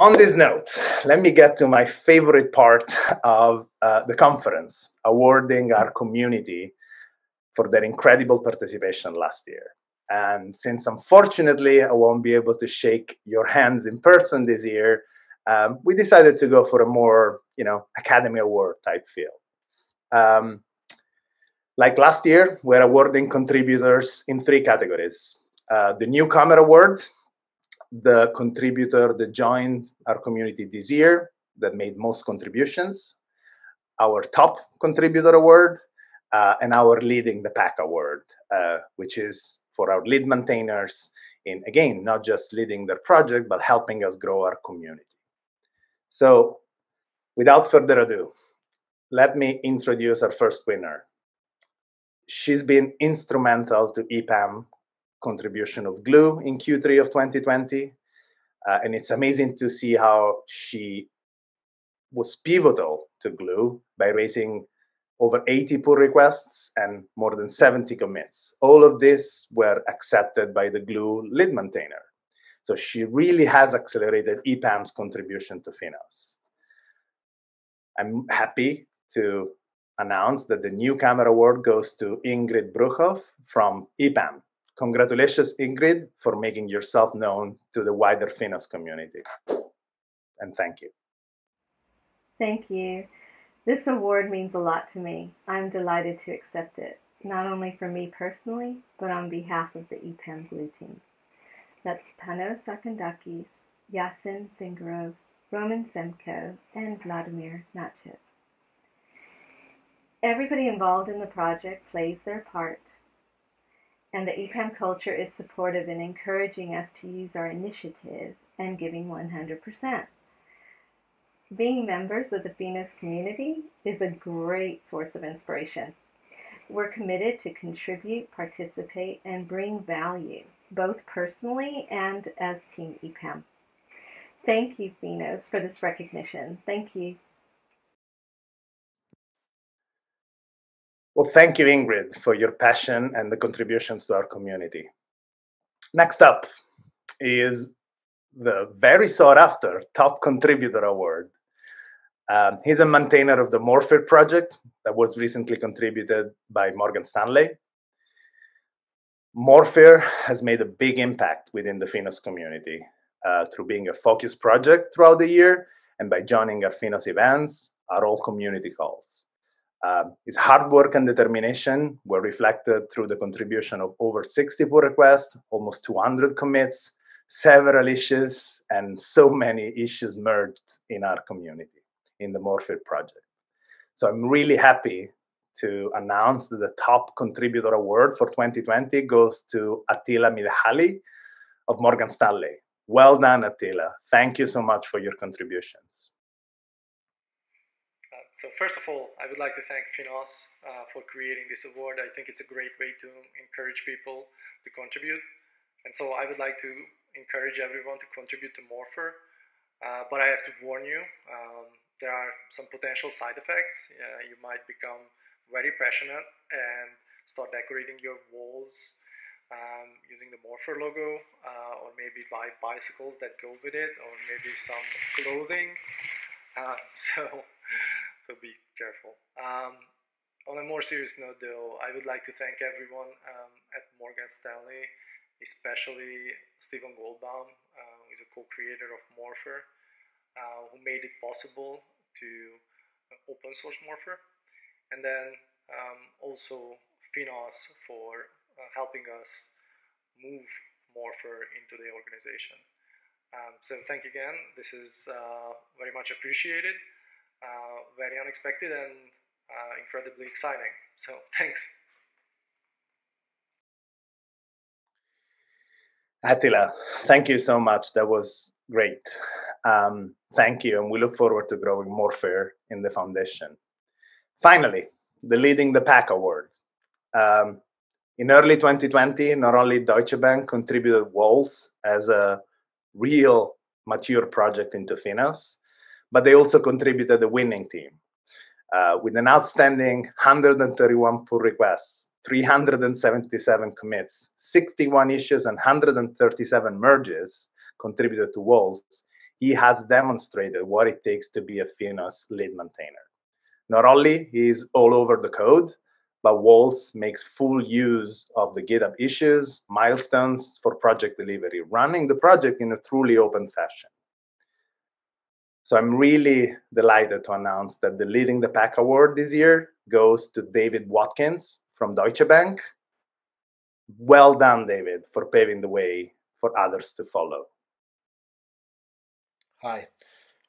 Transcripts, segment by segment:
On this note, let me get to my favorite part of uh, the conference, awarding our community for their incredible participation last year. And since unfortunately I won't be able to shake your hands in person this year, um, we decided to go for a more, you know, Academy Award type feel. Um, like last year, we're awarding contributors in three categories. Uh, the Newcomer Award, the contributor that joined our community this year that made most contributions, our top contributor award, uh, and our leading the pack award, uh, which is for our lead maintainers in, again, not just leading their project, but helping us grow our community. So without further ado, let me introduce our first winner. She's been instrumental to EPAM contribution of Glue in Q3 of 2020. Uh, and it's amazing to see how she was pivotal to Glue by raising over 80 pull requests and more than 70 commits. All of this were accepted by the Glue lead maintainer. So she really has accelerated EPAM's contribution to Finos. I'm happy to announce that the Newcomer Award goes to Ingrid Bruchhoff from EPAM. Congratulations, Ingrid, for making yourself known to the wider Finos community. And thank you. Thank you. This award means a lot to me. I'm delighted to accept it, not only for me personally, but on behalf of the EPAM Glue team. That's Panos Sakandakis, Yasin Fingarov, Roman Semko, and Vladimir Natchev. Everybody involved in the project plays their part, and the EPAM culture is supportive in encouraging us to use our initiative and giving 100%. Being members of the Finos community is a great source of inspiration. We're committed to contribute, participate, and bring value, both personally and as Team EPAM. Thank you, Finos, for this recognition. Thank you. Well, thank you, Ingrid, for your passion and the contributions to our community. Next up is the very sought after Top Contributor Award um, he's a maintainer of the Morphir project that was recently contributed by Morgan Stanley. Morphir has made a big impact within the Finos community uh, through being a focused project throughout the year and by joining our Finos events, our all community calls. Um, his hard work and determination were reflected through the contribution of over 60 pull requests, almost 200 commits, several issues, and so many issues merged in our community in the Morphir project. So I'm really happy to announce that the top contributor award for 2020 goes to Attila Mihaly of Morgan Stanley. Well done, Attila. Thank you so much for your contributions. So first of all, I would like to thank Finos uh, for creating this award. I think it's a great way to encourage people to contribute. And so I would like to encourage everyone to contribute to Morphir. Uh, but I have to warn you, um, there are some potential side effects. Uh, you might become very passionate and start decorating your walls um, using the Morphir logo, uh, or maybe buy bicycles that go with it, or maybe some clothing. Uh, so, so be careful. Um, on a more serious note, though, I would like to thank everyone um, at Morgan Stanley, especially Stephen Goldbaum, uh, who is a co-creator of Morphir, uh, who made it possible to uh, open source Morphir, and then um, also Finos for uh, helping us move Morphir into the organization. Um, so thank you again. This is uh, very much appreciated, very unexpected, and uh, incredibly exciting. So thanks. Attila, thank you so much. That was great. Um, thank you, and we look forward to growing Morphir in the foundation. Finally, the Leading the Pack Award. Um, in early 2020, not only Deutsche Bank contributed Waltz as a real mature project into Finos, but they also contributed the winning team uh, with an outstanding 131 pull requests 377 commits, 61 issues, and 137 merges contributed to Waltz, he has demonstrated what it takes to be a Finos lead maintainer. Not only is all over the code, but Waltz makes full use of the GitHub issues, milestones for project delivery, running the project in a truly open fashion. So I'm really delighted to announce that the Leading the Pack award this year goes to David Watkins from Deutsche Bank. Well done, David, for paving the way for others to follow. Hi,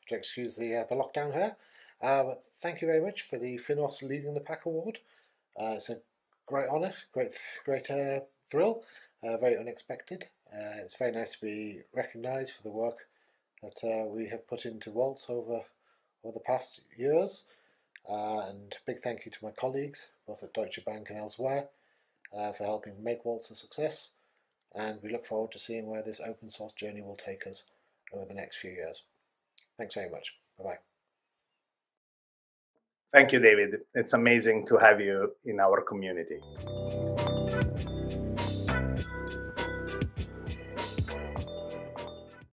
to excuse the uh, the lockdown here. Uh, thank you very much for the Finos Leading the Pack award. Uh, it's a great honour, great great uh, thrill, uh, very unexpected. Uh, it's very nice to be recognised for the work that uh, we have put into Waltz over over the past years. Uh, and big thank you to my colleagues, both at Deutsche Bank and elsewhere, uh, for helping make Waltz a success. And we look forward to seeing where this open source journey will take us over the next few years. Thanks very much. Bye bye. Thank you, David. It's amazing to have you in our community.